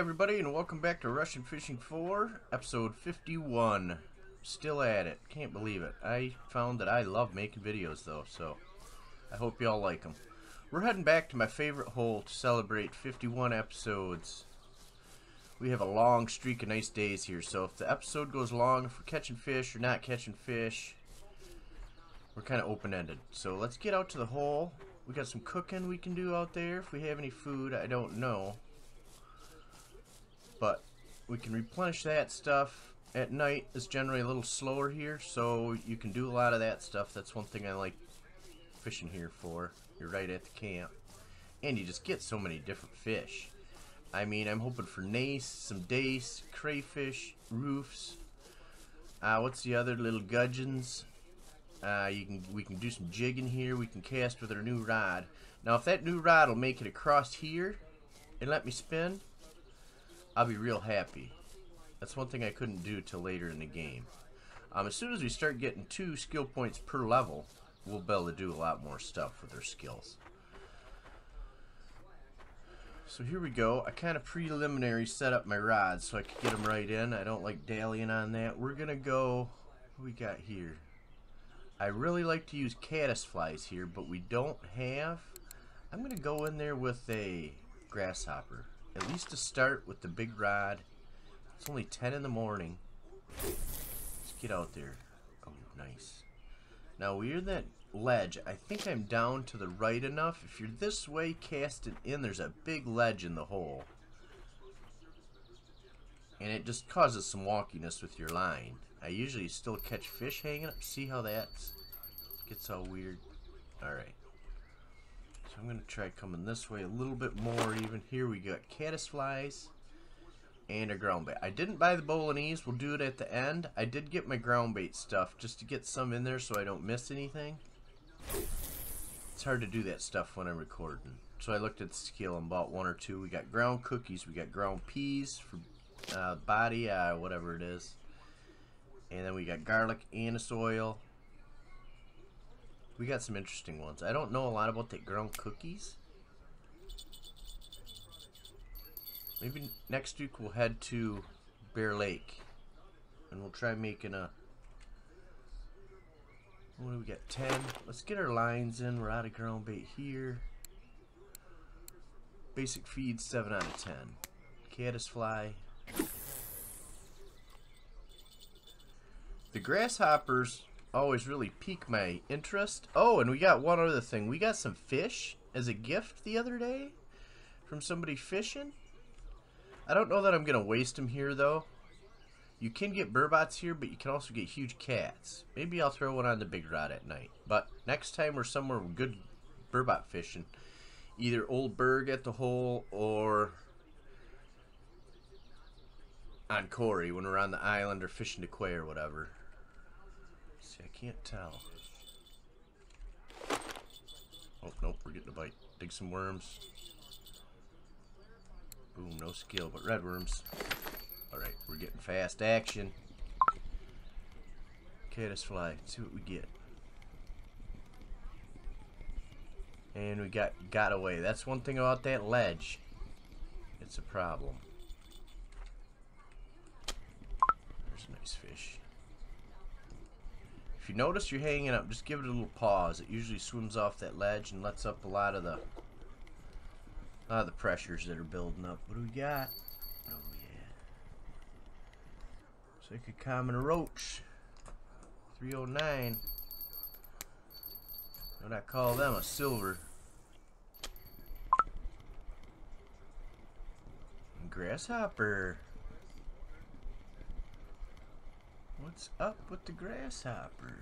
Everybody and welcome back to Russian Fishing 4, episode 51. Still at it. Can't believe it. I found that I love making videos though, so I hope y'all like them. We're heading back to my favorite hole to celebrate 51 episodes. We have a long streak of nice days here, so if the episode goes long, if we're catching fish or not catching fish, we're kind of open-ended. So let's get out to the hole. We got some cooking we can do out there. If we have any food, I don't know. But we can replenish that stuff. At night is generally a little slower here, so you can do a lot of that stuff. That's one thing I like fishing here for. You're right at the camp. And you just get so many different fish. I mean, I'm hoping for nace, some dace, crayfish, roofs. Uh, what's the other little gudgeons? Uh, you can we can do some jigging here. We can cast with our new rod. Now, if that new rod will make it across here and let me spin, I'll be real happy. That's one thing I couldn't do till later in the game. Um, as soon as we start getting two skill points per level, we'll be able to do a lot more stuff with our skills. So here we go. I kind of preliminary set up my rods so I could get them right in. I don't like dallying on that. We're going to go... What we got here? I really like to use caddis flies here, but we don't have... I'm going to go in there with a grasshopper. At least to start with the big rod. It's only 10 in the morning. Let's get out there. Oh, nice. Now we're that ledge. I think I'm down to the right enough. If you're this way, cast it in. There's a big ledge in the hole. And it just causes some wonkiness with your line. I usually still catch fish hanging up. See how that gets all weird? Alright. So I'm going to try coming this way a little bit more even. Here we got caddisflies and a ground bait. I didn't buy the bolognese. We'll do it at the end. I did get my ground bait stuff just to get some in there so I don't miss anything. It's hard to do that stuff when I'm recording. So I looked at the scale and bought one or two. We got ground cookies. We got ground peas for uh, body, uh, whatever it is. And then we got garlic, anise oil, we got some interesting ones. I don't know a lot about the ground cookies. Maybe next week we'll head to Bear Lake. And we'll try making a... What do we got? 10. Let's get our lines in. We're out of ground bait here. Basic feed, 7 out of 10. Caddis fly. The grasshoppers Oh, always really pique my interest. Oh, and we got one other thing. We got some fish as a gift the other day from somebody fishing. I don't know that I'm going to waste them here, though. You can get burbots here, but you can also get huge cats. Maybe I'll throw one on the big rod at night. But next time we're somewhere good burbot fishing, either Old Burg at the hole or on Corey when we're on the island or fishing to quay or whatever. See, I can't tell. Oh, nope, we're getting a bite. Dig some worms. Boom, no skill, but red worms. Alright, we're getting fast action. Caddis fly. Let's see what we get. And we got got away. That's one thing about that ledge. It's a problem. There's a nice fish you notice you're hanging up, just give it a little pause. It usually swims off that ledge and lets up a lot of the a lot of the pressures that are building up. What do we got? Oh yeah. Like a common roach. 309. What I call them a silver. Grasshopper. What's up with the grasshopper?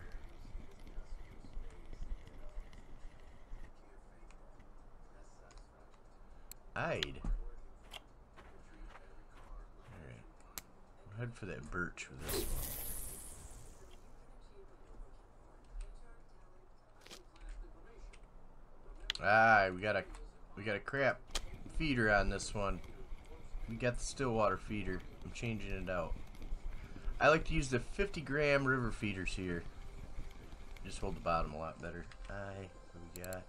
I'd. Alright. Head for that birch with this one. Ah, we got a we got a crap feeder on this one. We got the Stillwater feeder. I'm changing it out. I like to use the 50 gram river feeders here. Just hold the bottom a lot better. I we got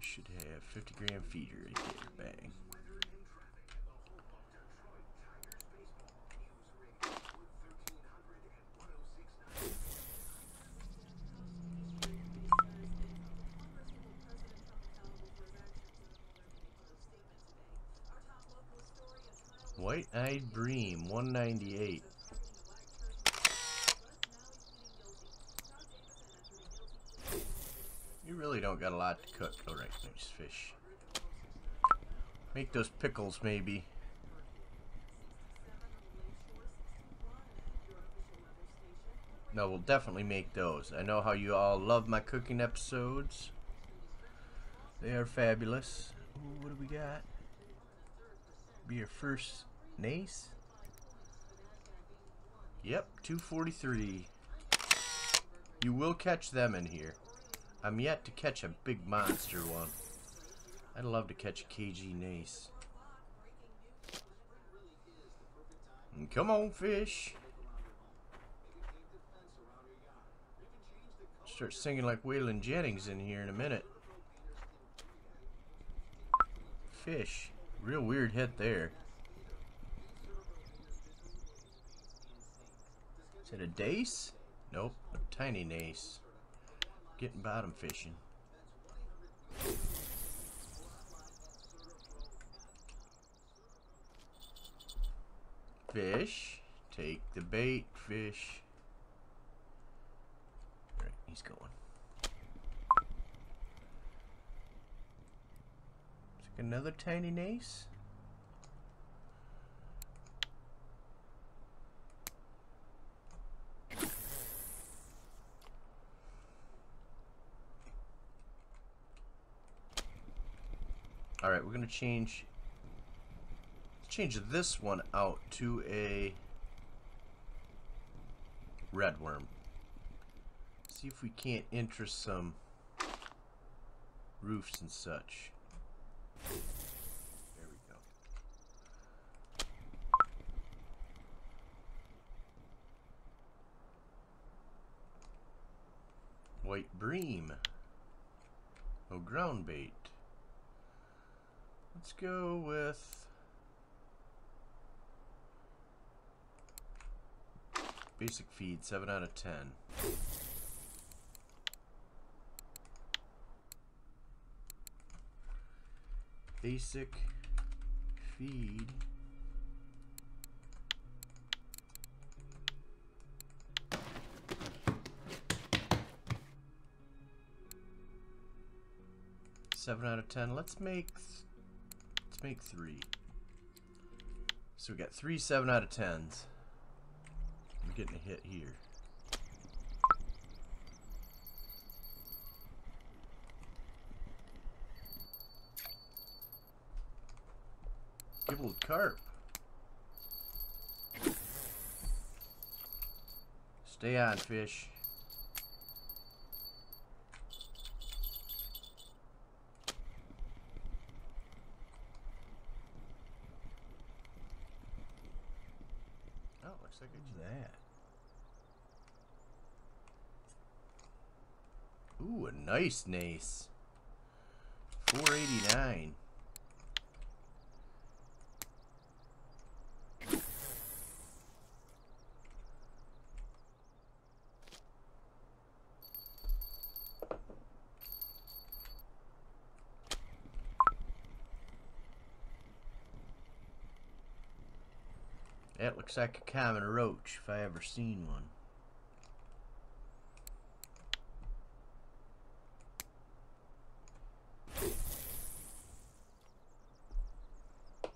should have 50 gram feeder right. Bang. Bream, 198. You really don't got a lot to cook. Alright, nice fish. Make those pickles, maybe. No, we'll definitely make those. I know how you all love my cooking episodes. They are fabulous. Ooh, what do we got? Be your first Nace? Yep, 243. You will catch them in here. I'm yet to catch a big monster one. I'd love to catch a KG Nace. And come on, fish. Start singing like Waylon Jennings in here in a minute. Fish. Real weird hit there. Is it a dace? Nope, a tiny nace. Getting bottom fishing. Fish. Take the bait, fish. Alright, he's going. It's another tiny nace. Alright, we're going to change change this one out to a red worm. See if we can't interest some roofs and such. There we go. White bream. Oh, ground bait. Let's go with basic feed, 7 out of 10. Basic feed. Seven out of ten. Let's make make three. So we got three 7 out of 10s. I'm getting a hit here. Gibel carp. Stay on, fish. Oh, Ooh, a nice nace. 489. That looks like a common roach if I ever seen one.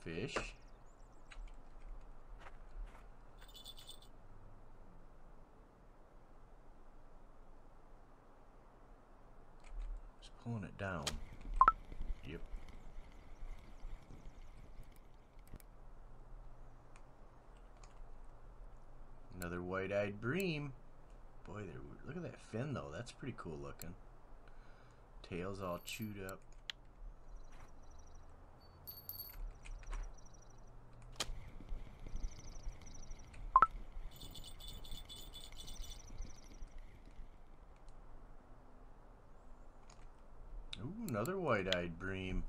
fish. Just pulling it down. Yep. Another white-eyed bream. Boy, look at that fin though. That's pretty cool looking. Tail's all chewed up. Ooh, another white-eyed bream.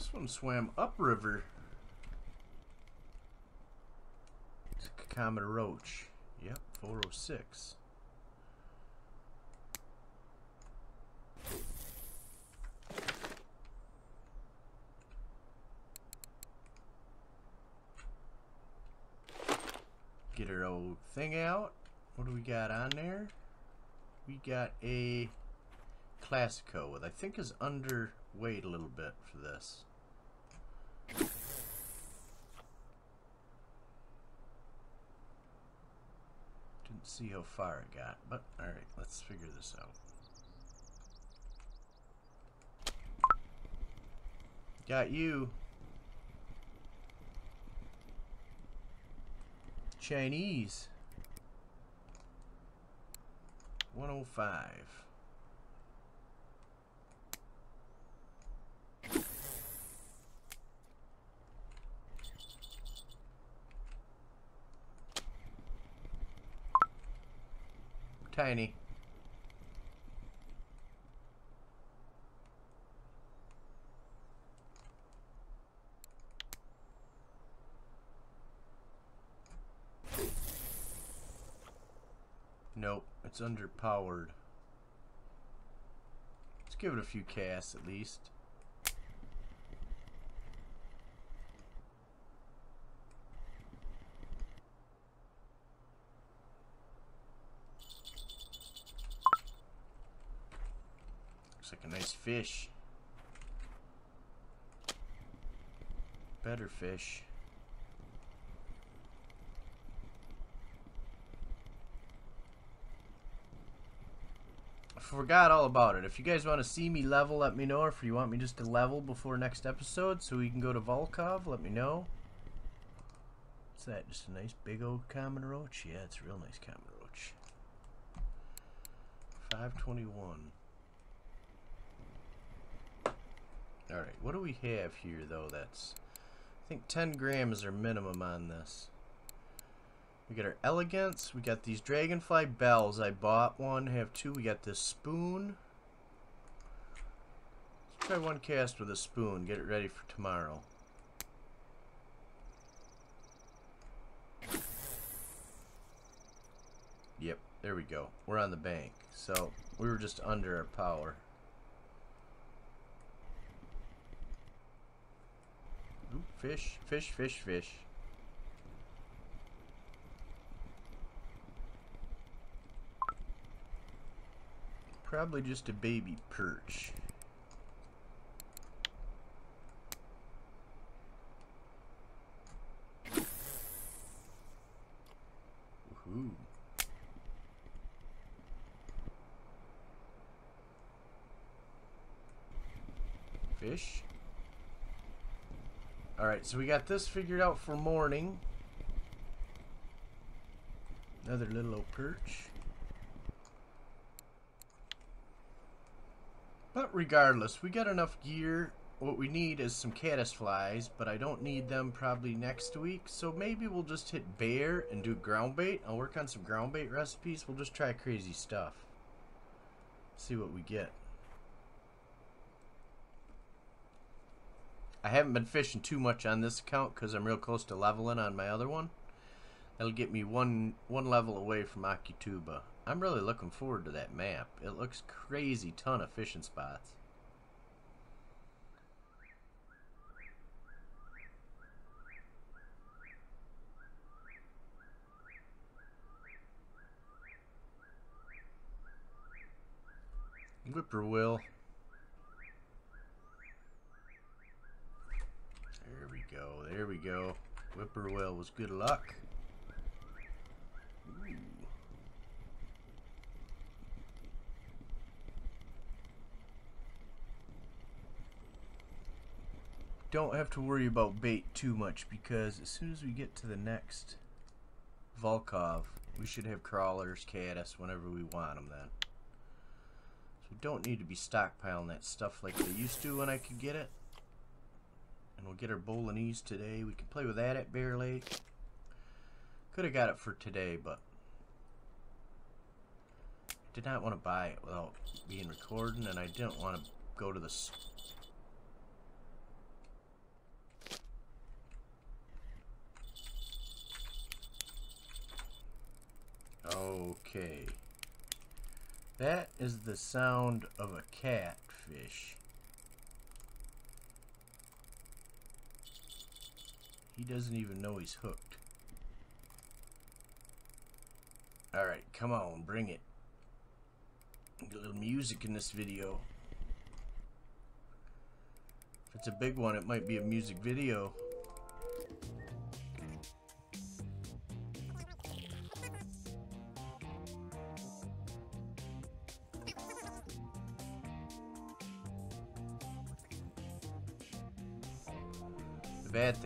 This one swam upriver. It's a common roach. Yep, 406. Get our old thing out. What do we got on there? We got a Classico with I think is underweight a little bit for this. Didn't see how far it got, but alright, let's figure this out. Got you. Chinese. 105. Tiny. Nope, it's underpowered. Let's give it a few casts at least. Looks like a nice fish. Better fish. I forgot all about it. If you guys want to see me level, let me know. If you want me just to level before next episode so we can go to Volkhov, let me know. What's that? Just a nice big old common roach? Yeah, it's a real nice common roach. 521. Alright, what do we have here, though, that's... I think 10 grams are minimum on this. We got our elegance. We got these dragonfly bells. I bought one, have two. We got this spoon. Let's try one cast with a spoon. Get it ready for tomorrow. Yep, there we go. We're on the bank. So, we were just under our power. Fish, fish, fish, fish. Probably just a baby perch. Fish. Alright, so we got this figured out for morning. Another little old perch. But regardless, we got enough gear. What we need is some caddis flies, but I don't need them probably next week. So maybe we'll just hit bear and do ground bait. I'll work on some ground bait recipes. We'll just try crazy stuff. See what we get. I haven't been fishing too much on this account because I'm real close to leveling on my other one. That'll get me one one level away from Akituba. I'm really looking forward to that map. It looks crazy ton of fishing spots. Whippoorwill. There we go, there we go. Whippoorwill was good luck. Don't have to worry about bait too much because as soon as we get to the next Volkhov, we should have crawlers, caddis, whenever we want them then. So we don't need to be stockpiling that stuff like they used to when I could get it. And we'll get our bolognese today. We can play with that at Bear Lake. Could have got it for today, but I did not want to buy it without being recording, and I didn't want to go to the... Okay. That is the sound of a catfish. He doesn't even know he's hooked. Alright, come on, bring it. Get a little music in this video. If it's a big one, it might be a music video.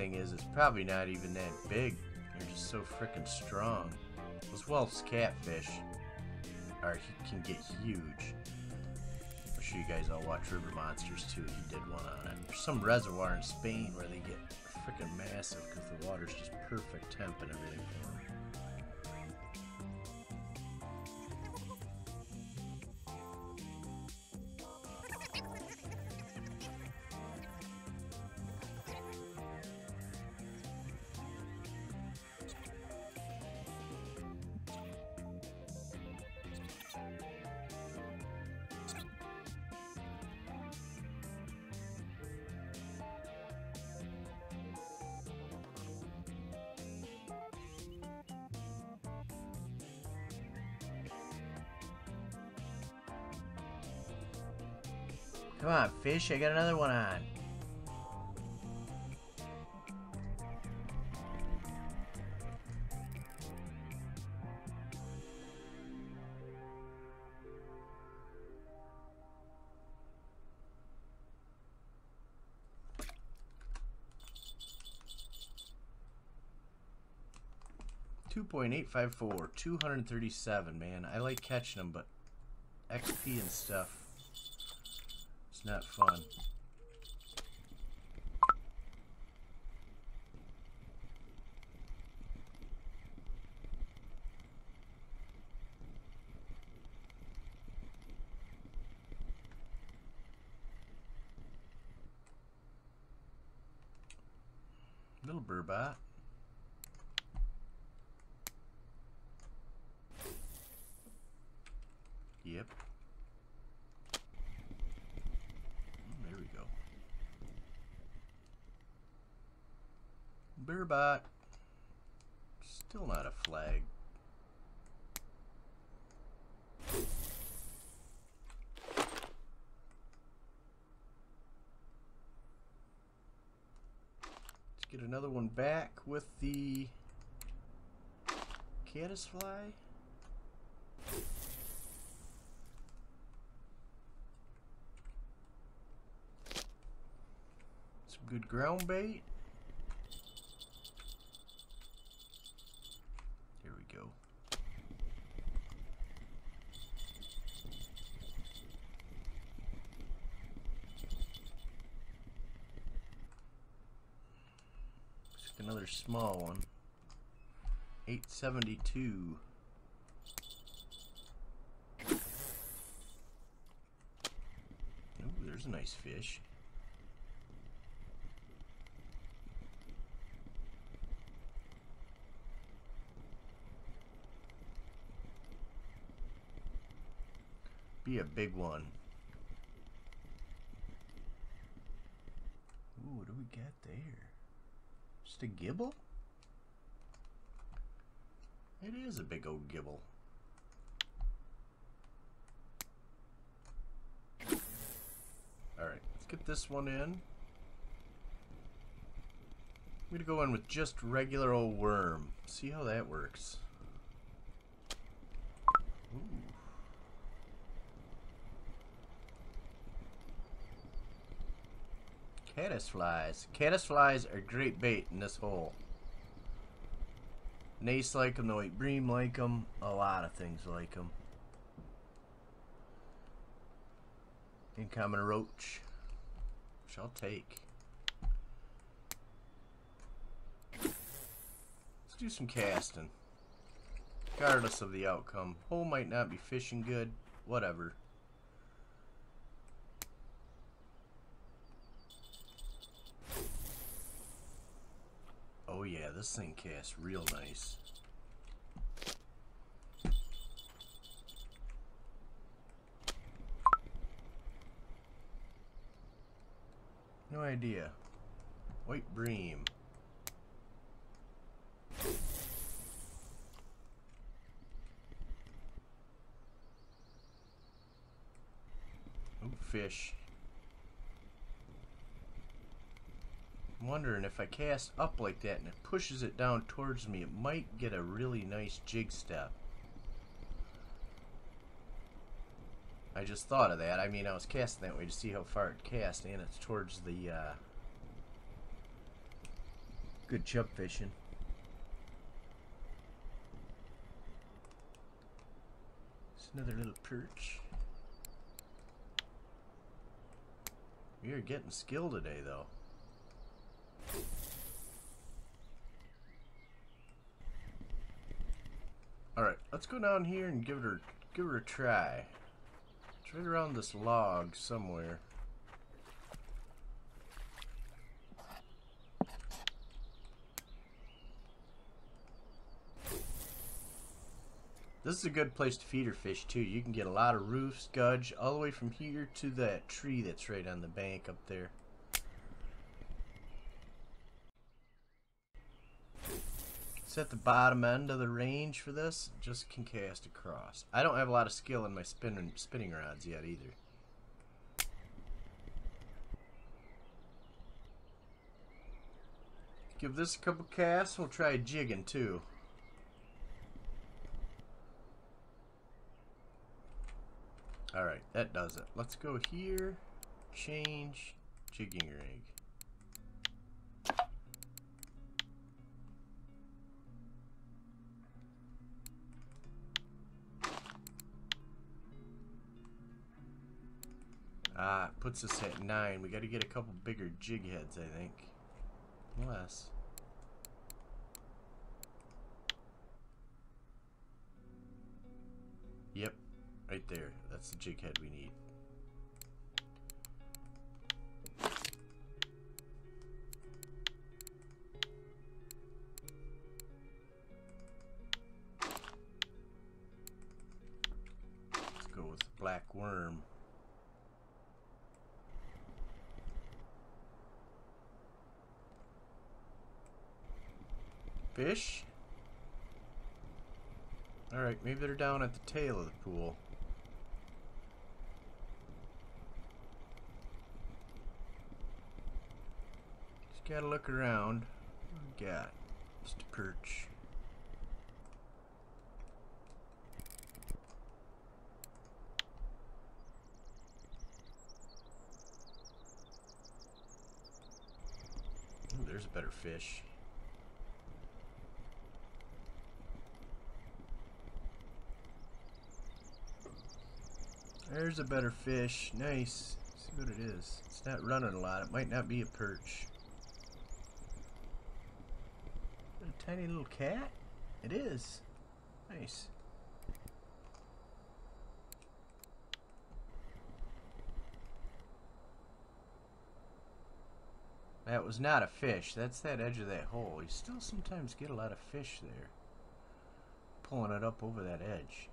Thing is, it's probably not even that big. They're just so freaking strong. As well as catfish are can get huge. I'm sure you guys. I'll watch River Monsters too. He did one on it. There's some reservoir in Spain where they get freaking massive because the water's just perfect temp and everything for them. Come on, fish, I got another one on. Two point eight five four, two hundred thirty-seven. Man, I like catching them, but XP and stuff not fun. Little burbot. Yep. Burbot. Still not a flag. Let's get another one back with the caddisfly. Some good ground bait. Another small one. 872. Ooh, there's a nice fish. Be a big one. Ooh, what do we get there? Just a gibel? It is a big old gibel. Alright, let's get this one in. I'm to go in with just regular old worm. See how that works. Ooh. Caddis flies. Caddis flies are great bait in this hole. Nace like them, the white bream like them, a lot of things like them. Uncommon roach, which I'll take. Let's do some casting. Regardless of the outcome. Hole might not be fishing good, whatever. Oh yeah, this thing casts real nice. No idea. White bream. Oh, fish. Wondering if I cast up like that and it pushes it down towards me, it might get a really nice jig step. I just thought of that. I mean, I was casting that way to see how far it cast, and it's towards the, uh, good chub fishing. It's another little perch. We are getting skill today, though. Alright, let's go down here and give her give her a try. It's right around this log somewhere. This is a good place to feed feeder fish too. You can get a lot of roofs, gudge, all the way from here to that tree that's right on the bank up there. It's at the bottom end of the range for this. Just can cast across. I don't have a lot of skill in my spinning spinning rods yet either. Give this a couple casts. We'll try jigging too. Alright, that does it. Let's go here. Change jigging rig. Puts us at nine. We got to get a couple bigger jig heads, I think. Less. Yep, right there. That's the jig head we need. Fish? Alright, maybe they're down at the tail of the pool. Just gotta look around. What we got? Just a perch. Ooh, there's a better fish. There's a better fish. Nice. see what it is. It's not running a lot. It might not be a perch. A tiny little cat? It is. Nice. That was not a fish. That's that edge of that hole. You still sometimes get a lot of fish there. Pulling it up over that edge.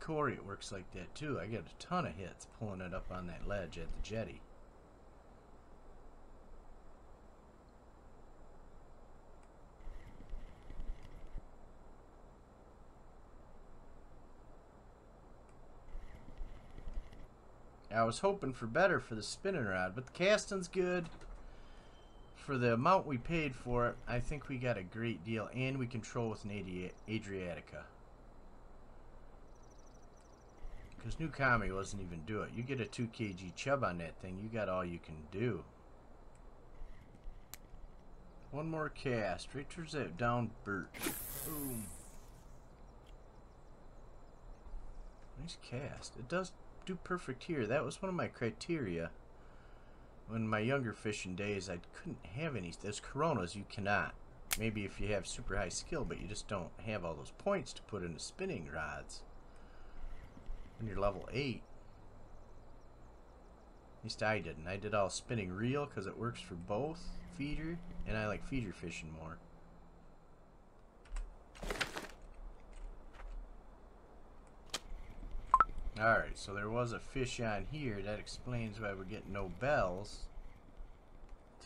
Cory, it works like that too. I get a ton of hits pulling it up on that ledge at the jetty. I was hoping for better for the spinning rod, but the casting's good. For the amount we paid for it, I think we got a great deal, and we control with an Adriatica. Because New Kami wasn't even do it. You get a 2 kg chub on that thing, you got all you can do. One more cast. Towards that down birch. Boom. Nice cast. It does do perfect here. That was one of my criteria. When my younger fishing days, I couldn't have any. Those Coronas, you cannot. Maybe if you have super high skill, but you just don't have all those points to put into spinning rods when you're level 8. At least I didn't. I did all spinning reel because it works for both feeder, and I like feeder fishing more. Alright, so there was a fish on here. That explains why we're getting no bells.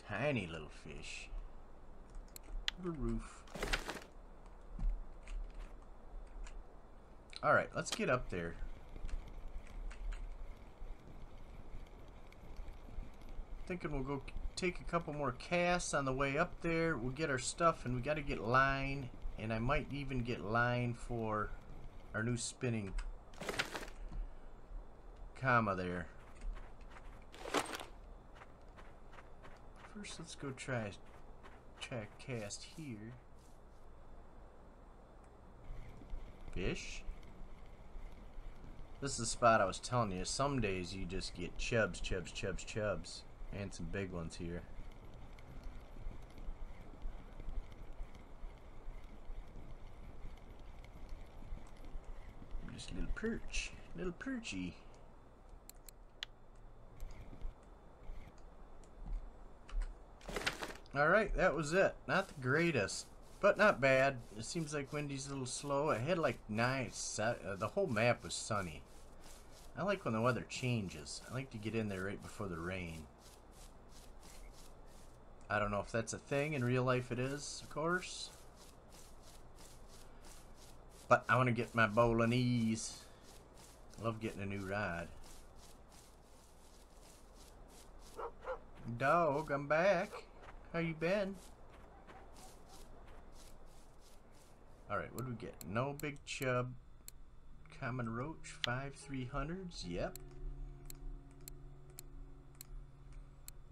Tiny little fish. The roof. Alright, let's get up there. Thinking we'll go take a couple more casts on the way up there. We'll get our stuff and we got to get line. And I might even get line for our new spinning comma there. First, let's go try try cast here. Fish. This is the spot I was telling you. Some days you just get chubs, chubs, chubs, chubs. And some big ones here. Just a little perch. Little perchy. Alright, that was it. Not the greatest, but not bad. It seems like Windy's a little slow. It had like nice, uh, the whole map was sunny. I like when the weather changes. I like to get in there right before the rain. I don't know if that's a thing. In real life it is, of course. But I want to get my Bolognese. Love getting a new ride. Dog, I'm back. How you been? Alright, what do we get? No big chub. Common roach, five 300s. Yep.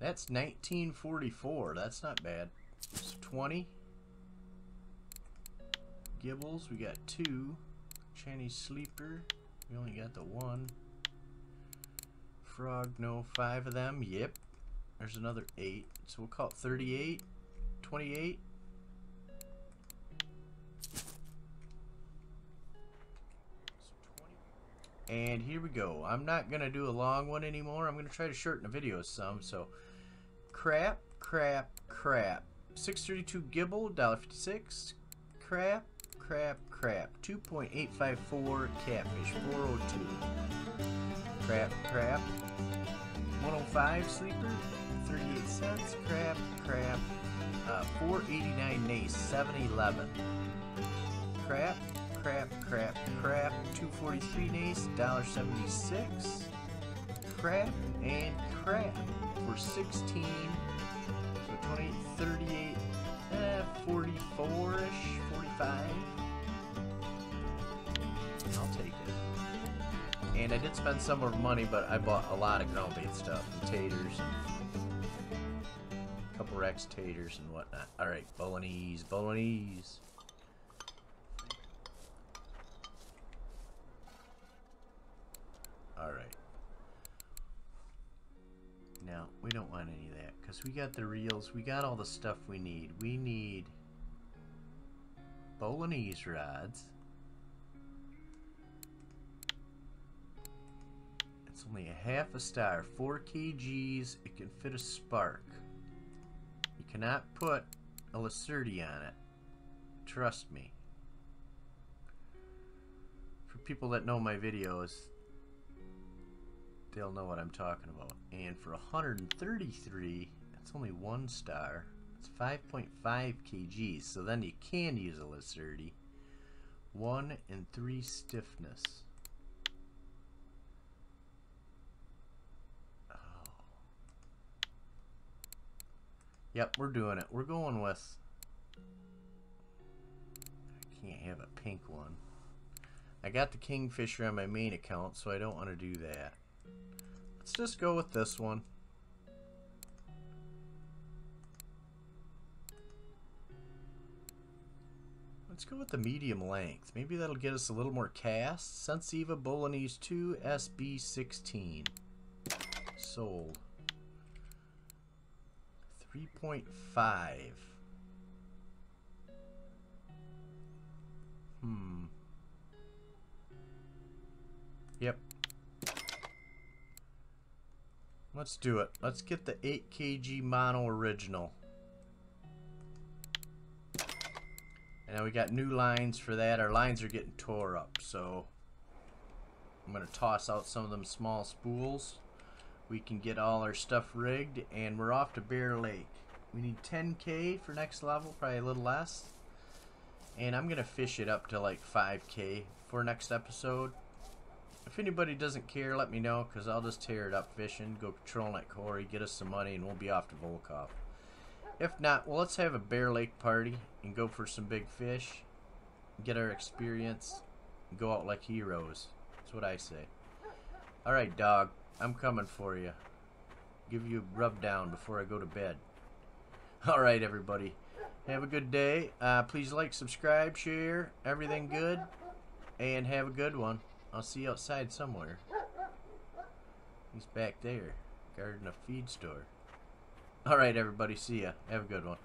That's 1944. That's not bad. It's 20. Gibels, we got two. Chinese sleeper, we only got the one. Frog, no, five of them. Yep. There's another eight. So we'll call it 38. 28. And here we go. I'm not going to do a long one anymore. I'm going to try to shorten the video some. So, crap, crap, crap. 632 Gibel, $1.56. Crap, crap, crap. 2.854 Catfish, 402. Crap, crap. 105 Sleeper, 38 cents. Crap, crap. Uh, 489 Nace, 711. Crap, crap, crap, crap. 243 Nace, $1.76. Crap and crap for 16. So 28, 38, eh, 44-ish, 45. I'll take it. And I did spend some more money, but I bought a lot of ground bait stuff. And taters and a couple Rex taters and whatnot. Alright, bolognese, bolognese. Alright. Now, we don't want any of that, because we got the reels, we got all the stuff we need. We need bolognese rods. It's only a half a star, 4 kgs, it can fit a spark. You cannot put a Lacerti on it. Trust me. For people that know my videos, they'll know what I'm talking about. And for 133, that's only one star. It's 5.5 kgs, so then you can use a Lacerti. 1 and 3 stiffness. Oh. Yep, we're doing it. We're going with... I can't have a pink one. I got the Kingfisher on my main account, so I don't want to do that. Let's just go with this one. Let's go with the medium length. Maybe that'll get us a little more cast. Sensiva Bolognese 2 SB16. Sold. 3.5. Hmm. Yep, Let's do it. Let's get the 8 kg mono original. And now we got new lines for that. Our lines are getting tore up, so I'm going to toss out some of them small spools. we can get all our stuff rigged and we're off to Bear Lake. We need 10k for next level, probably a little less. And I'm gonna fish it up to like 5k for next episode. If anybody doesn't care, let me know, because I'll just tear it up fishing, go patrolling at Kuori, get us some money, and we'll be off to Volkhov. If not, well, let's have a Bear Lake party and go for some big fish, get our experience, go out like heroes. That's what I say. Alright, dog, I'm coming for you. Give you a rub down before I go to bed. Alright, everybody. Have a good day. Uh, please like, subscribe, share, everything good. And have a good one. I'll see you outside somewhere. He's back there, guarding a feed store. Alright, everybody. See ya. Have a good one.